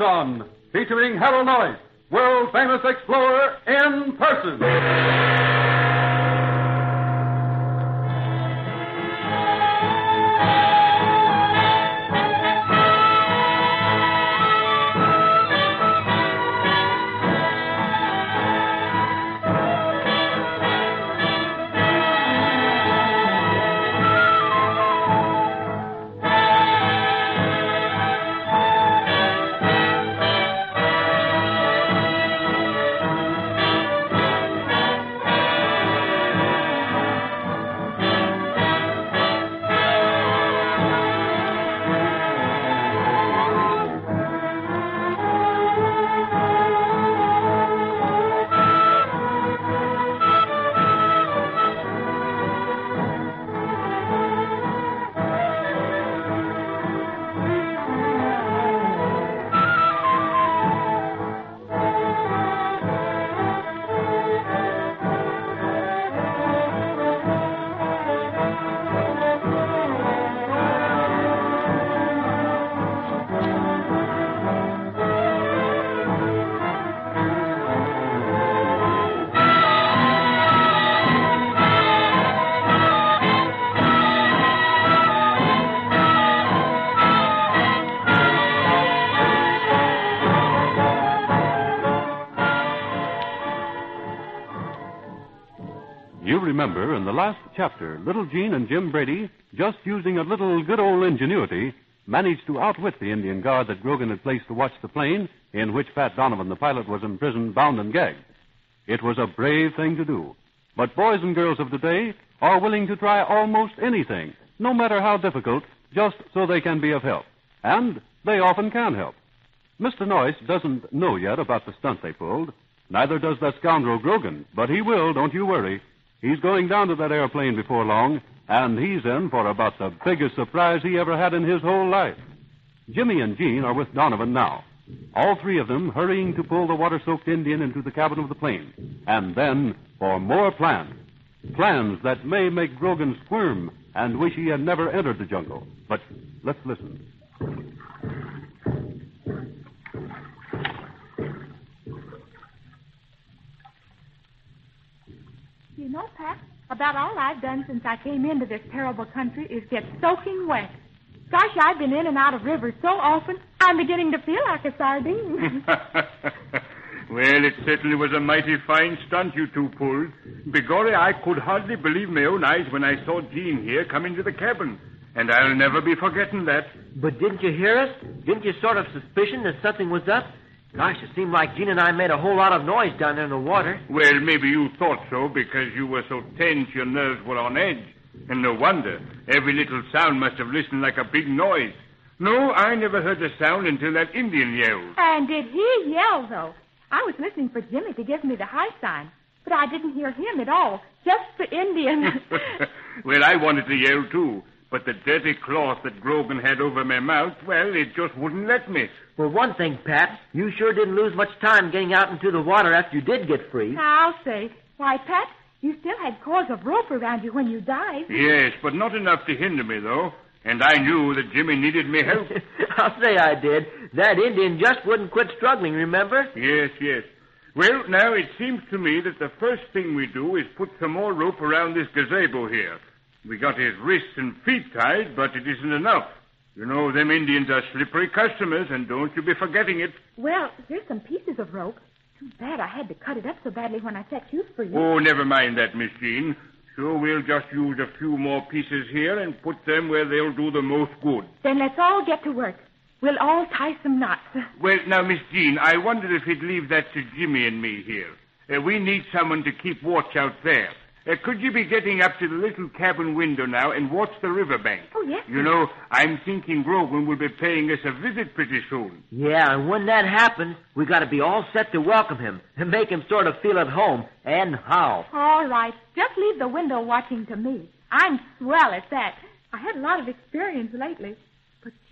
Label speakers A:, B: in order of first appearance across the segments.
A: Amazon, featuring Harold Noice, world famous explorer in person.
B: Remember in the last chapter, little Jean and Jim Brady, just using a little good old ingenuity, managed to outwit the Indian guard that Grogan had placed to watch the plane in which Pat Donovan, the pilot, was imprisoned, bound, and gagged. It was a brave thing to do. But boys and girls of today are willing to try almost anything, no matter how difficult, just so they can be of help. And they often can help. Mr. Noice doesn't know yet about the stunt they pulled. Neither does that scoundrel Grogan, but he will, don't you worry. He's going down to that airplane before long, and he's in for about the biggest surprise he ever had in his whole life. Jimmy and Jean are with Donovan now. All three of them hurrying to pull the water soaked Indian into the cabin of the plane. And then for more plans. Plans that may make Grogan squirm and wish he had never entered the jungle. But let's listen.
C: You know, Pat, about all I've done since I came into this terrible country is get soaking wet. Gosh, I've been in and out of rivers so often, I'm beginning to feel like a sardine.
D: well, it certainly was a mighty fine stunt you two pulled. Begorry, I could hardly believe my own eyes when I saw Jean here come into the cabin. And I'll never be forgetting that.
E: But didn't you hear us? Didn't you sort of suspicion that something was up? Gosh, it seemed like Jean and I made a whole lot of noise down there in the water.
D: Well, maybe you thought so because you were so tense your nerves were on edge. And no wonder. Every little sound must have listened like a big noise. No, I never heard a sound until that Indian yelled.
C: and did he yell, though? I was listening for Jimmy to give me the high sign, but I didn't hear him at all. Just the Indian.
D: well, I wanted to yell too, but the dirty cloth that Grogan had over my mouth, well, it just wouldn't let me.
E: For one thing, Pat, you sure didn't lose much time getting out into the water after you did get free.
C: I'll say. Why, Pat, you still had coils of rope around you when you dived.
D: Yes, but not enough to hinder me, though. And I knew that Jimmy needed me help.
E: I'll say I did. That Indian just wouldn't quit struggling, remember?
D: yes, yes. Well, now it seems to me that the first thing we do is put some more rope around this gazebo here. We got his wrists and feet tied, but it isn't enough. You know, them Indians are slippery customers, and don't you be forgetting it.
C: Well, here's some pieces of rope. Too bad I had to cut it up so badly when I set you free.
D: Oh, never mind that, Miss Jean. So we'll just use a few more pieces here and put them where they'll do the most good.
C: Then let's all get to work. We'll all tie some knots.
D: Well, now, Miss Jean, I wondered if you'd leave that to Jimmy and me here. Uh, we need someone to keep watch out there. Uh, could you be getting up to the little cabin window now and watch the riverbank?
C: Oh, yes,
D: You know, I'm thinking Grogan will be paying us a visit pretty soon.
E: Yeah, and when that happens, we gotta be all set to welcome him and make him sort of feel at home. And how?
C: All right. Just leave the window watching to me. I'm swell at that. I had a lot of experience lately.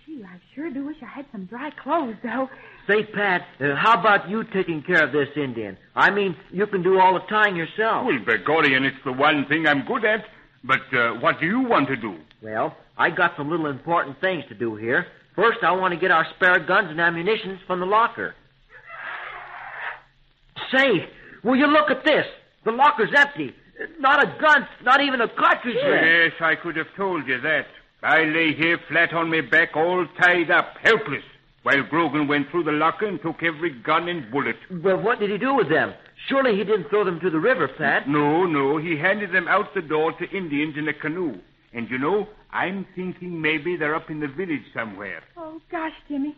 C: But, gee, I sure do wish I had some dry clothes, though.
E: Say, Pat, uh, how about you taking care of this Indian? I mean, you can do all the tying yourself.
D: Well, Begorian, it's the one thing I'm good at. But uh, what do you want to do?
E: Well, I got some little important things to do here. First, I want to get our spare guns and ammunition from the locker. Say, will you look at this? The locker's empty. Not a gun, not even a cartridge left.
D: Yes, I could have told you that. I lay here flat on my back, all tied up, helpless, while Grogan went through the locker and took every gun and bullet.
E: Well, what did he do with them? Surely he didn't throw them to the river, Pat.
D: No, no, he handed them out the door to Indians in a canoe. And you know, I'm thinking maybe they're up in the village somewhere.
C: Oh, gosh, Jimmy.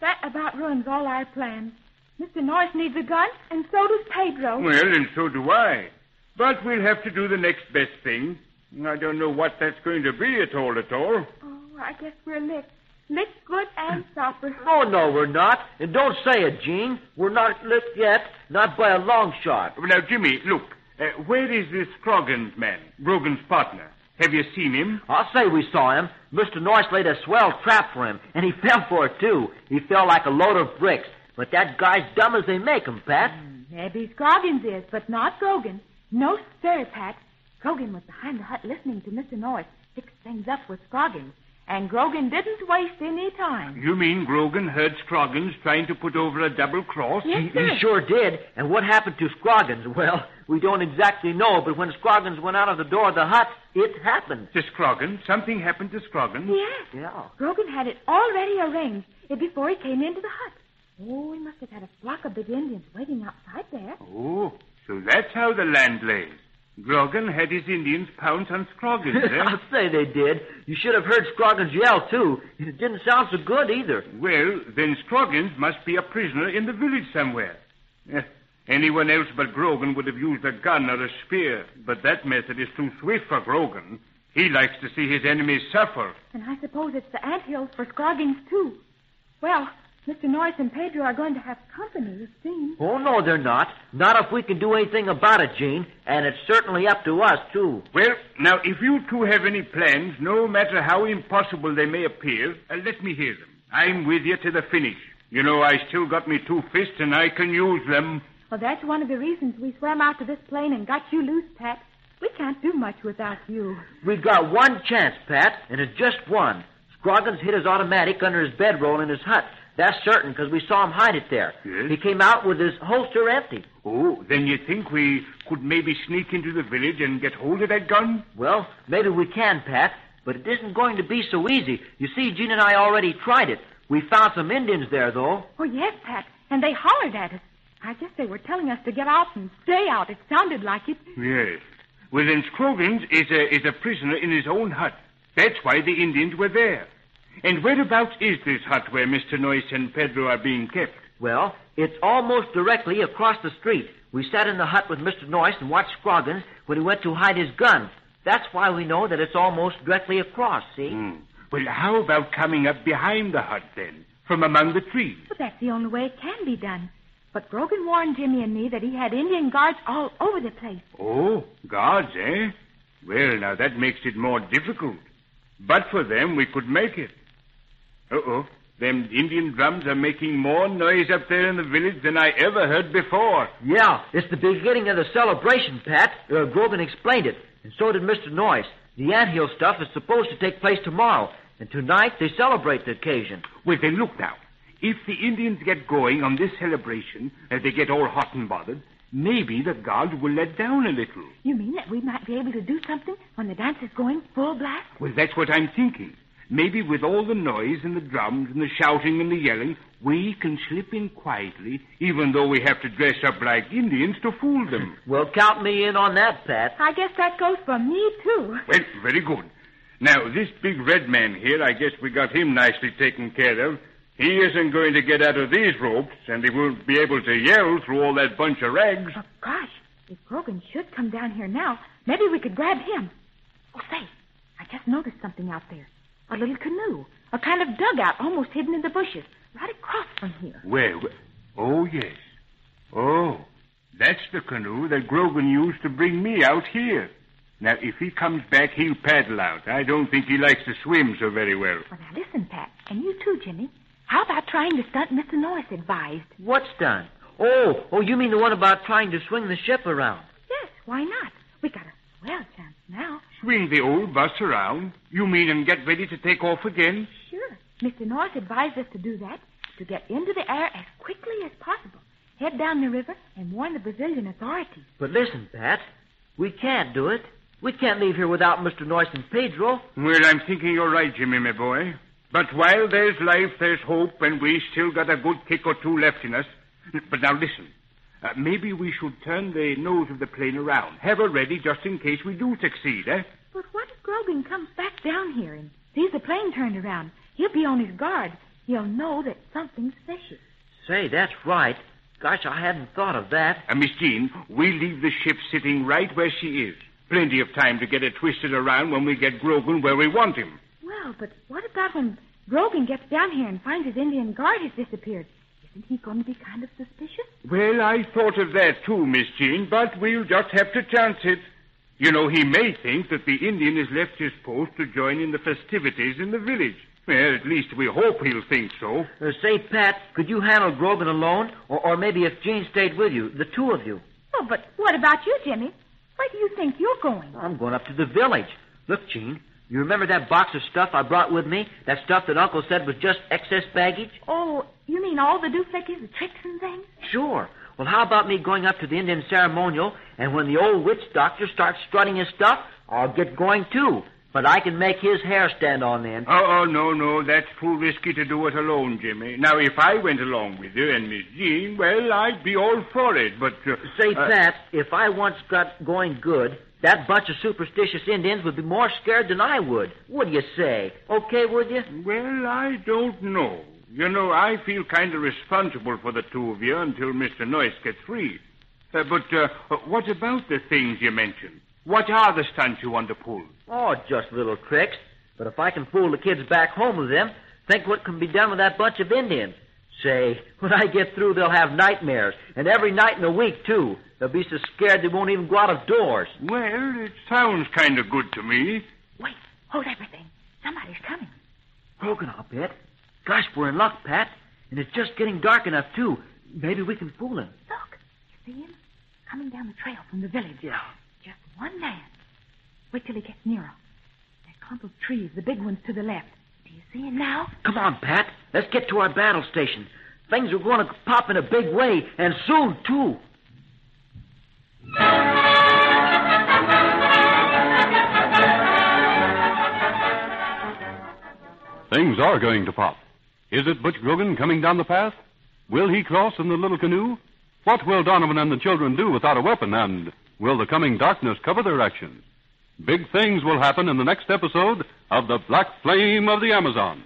C: That about ruins all our plans. Mr. Norris needs a gun, and so does Pedro.
D: Well, and so do I. But we'll have to do the next best thing. I don't know what that's going to be at all, at all.
C: Oh, I guess we're licked. Licked good and sober.
E: Oh, no, we're not. And don't say it, Jean. We're not licked yet. Not by a long shot.
D: Now, Jimmy, look. Uh, where is this Scroggins man, Grogan's partner? Have you seen him?
E: I'll say we saw him. Mr. Norris laid a swell trap for him, and he fell for it, too. He fell like a load of bricks. But that guy's dumb as they make him, Pat.
C: Maybe Scroggins is, but not Grogan. No, sir, Pat. Grogan was behind the hut listening to Mr. Norris fix things up with Scroggins. And Grogan didn't waste any time.
D: You mean Grogan heard Scroggins trying to put over a double cross?
C: Yes,
E: He,
C: sir.
E: he sure did. And what happened to Scroggins? Well, we don't exactly know, but when Scroggins went out of the door of the hut, it happened.
D: To Scroggins? Something happened to Scroggins?
C: Yes.
E: Yeah.
C: Grogan had it already arranged eh, before he came into the hut. Oh, he must have had a flock of big Indians waiting outside there.
D: Oh, so that's how the land lays. Grogan had his Indians pounce on Scroggins, eh?
E: I'll say they did. You should have heard Scroggins yell, too. It didn't sound so good either.
D: Well, then Scroggins must be a prisoner in the village somewhere. Eh, anyone else but Grogan would have used a gun or a spear, but that method is too swift for Grogan. He likes to see his enemies suffer.
C: And I suppose it's the anthills for Scroggins, too. Well, Mr. Norris and Pedro are going to have company, it seems.
E: Oh, no, they're not. Not if we can do anything about it, Jean. And it's certainly up to us, too.
D: Well, now, if you two have any plans, no matter how impossible they may appear, uh, let me hear them. I'm with you to the finish. You know, I still got me two fists and I can use them.
C: Well, that's one of the reasons we swam out to this plane and got you loose, Pat. We can't do much without you.
E: We've got one chance, Pat, and it's just one. Scroggins hid his automatic under his bedroll in his hut. That's certain, because we saw him hide it there.
D: Yes?
E: He came out with his holster empty.
D: Oh, then you think we could maybe sneak into the village and get hold of that gun?
E: Well, maybe we can, Pat, but it isn't going to be so easy. You see, Jean and I already tried it. We found some Indians there, though.
C: Oh, yes, Pat. And they hollered at us. I guess they were telling us to get out and stay out. It sounded like it.
D: Yes. Well, then Scroggins is a, is a prisoner in his own hut. That's why the Indians were there. And whereabouts is this hut where Mr. Noice and Pedro are being kept?
E: Well, it's almost directly across the street. We sat in the hut with Mr. Noice and watched Scroggins when he went to hide his gun. That's why we know that it's almost directly across, see?
D: Hmm. Well, how about coming up behind the hut then, from among the trees?
C: Well, that's the only way it can be done. But Grogan warned Jimmy and me that he had Indian guards all over the place.
D: Oh, guards, eh? Well, now that makes it more difficult. But for them, we could make it. Uh-oh. Them Indian drums are making more noise up there in the village than I ever heard before.
E: Yeah, it's the beginning of the celebration, Pat. Uh, Grogan explained it, and so did Mr. Noice. The anthill stuff is supposed to take place tomorrow, and tonight they celebrate the occasion.
D: Well, then look now. If the Indians get going on this celebration, as they get all hot and bothered, maybe the guards will let down a little.
C: You mean that we might be able to do something when the dance is going full blast?
D: Well, that's what I'm thinking. Maybe with all the noise and the drums and the shouting and the yelling, we can slip in quietly, even though we have to dress up like Indians to fool them.
E: Well, count me in on that, Pat.
C: I guess that goes for me, too.
D: Well, very good. Now, this big red man here, I guess we got him nicely taken care of. He isn't going to get out of these ropes, and he won't be able to yell through all that bunch of rags.
C: Oh, gosh, if Grogan should come down here now, maybe we could grab him. Oh, say, I just noticed something out there. A little canoe. A kind of dugout almost hidden in the bushes. Right across from here.
D: Where? where- Oh, yes. Oh, that's the canoe that Grogan used to bring me out here. Now, if he comes back, he'll paddle out. I don't think he likes to swim so very well.
C: Well, now listen, Pat, and you too, Jimmy. How about trying the stunt Mr. Norris advised?
E: What's done? Oh, oh, you mean the one about trying to swing the ship around?
C: Yes, why not? We gotta, a swell chance now.
D: Swing the old bus around? You mean and get ready to take off again?
C: Sure. Mr. North advised us to do that, to get into the air as quickly as possible, head down the river, and warn the Brazilian authorities.
E: But listen, Pat. We can't do it. We can't leave here without Mr. Noice and Pedro.
D: Well, I'm thinking you're right, Jimmy, my boy. But while there's life, there's hope, and we still got a good kick or two left in us. But now listen. Uh, maybe we should turn the nose of the plane around. Have her ready just in case we do succeed, eh?
C: But Grogan comes back down here and sees the plane turned around? He'll be on his guard. He'll know that something's fishy.
E: Say, that's right. Gosh, I hadn't thought of that.
D: Uh, Miss Jean, we leave the ship sitting right where she is. Plenty of time to get it twisted around when we get Grogan where we want him.
C: Well, but what about when Grogan gets down here and finds his Indian guard has disappeared? Isn't he going to be kind of suspicious?
D: Well, I thought of that too, Miss Jean, but we'll just have to chance it. You know, he may think that the Indian has left his post to join in the festivities in the village. Well, at least we hope he'll think so.
E: Uh, say, Pat, could you handle Grogan alone? Or, or maybe if Jean stayed with you, the two of you?
C: Oh, but what about you, Jimmy? Where do you think you're going?
E: I'm going up to the village. Look, Jean, you remember that box of stuff I brought with me? That stuff that Uncle said was just excess baggage?
C: Oh, you mean all the duplickies, the tricks and things?
E: Sure. Well, how about me going up to the Indian ceremonial, and when the old witch doctor starts strutting his stuff, I'll get going too. But I can make his hair stand on end.
D: Oh, oh, no, no, that's too risky to do it alone, Jimmy. Now, if I went along with you and Miss Jean, well, I'd be all for it, but... Uh,
E: Say,
D: uh,
E: Pat, if I once got going good, that bunch of superstitious Indians would be more scared than I would. What do you say? Okay with you?
D: Well, I don't know. You know, I feel kind of responsible for the two of you until Mr. Noice gets free. Uh, but uh, what about the things you mentioned? What are the stunts you want to pull?
E: Oh, just little tricks. But if I can fool the kids back home with them, think what can be done with that bunch of Indians. Say, when I get through, they'll have nightmares. And every night in the week, too. They'll be so scared they won't even go out of doors.
D: Well, it sounds kind of good to me.
C: Wait, hold everything. Somebody's coming.
E: Grogan, I'll bet. Gosh, we're in luck, Pat. And it's just getting dark enough, too. Maybe we can fool him.
C: Look, you see him? Coming down the trail from the village.
E: Yeah.
C: Just one man. Wait till he gets nearer. That clump of trees, the big ones to the left. Do you see him now?
E: Come on, Pat. Let's get to our battle station. Things are going to pop in a big way, and soon, too.
B: Things are going to pop. Is it Butch Grogan coming down the path? Will he cross in the little canoe? What will Donovan and the children do without a weapon? And will the coming darkness cover their actions? Big things will happen in the next episode of The Black Flame of the Amazon.